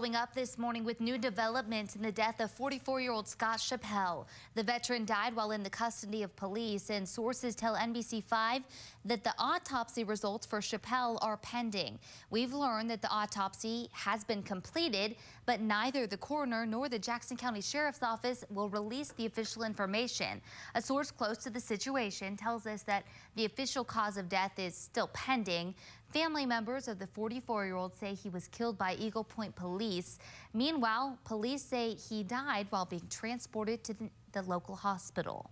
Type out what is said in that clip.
Following up this morning with new developments in the death of 44-year-old Scott Chappell. The veteran died while in the custody of police, and sources tell NBC5 that the autopsy results for Chappell are pending. We've learned that the autopsy has been completed, but neither the coroner nor the Jackson County Sheriff's Office will release the official information. A source close to the situation tells us that the official cause of death is still pending. Family members of the 44-year-old say he was killed by Eagle Point police. Meanwhile, police say he died while being transported to the local hospital.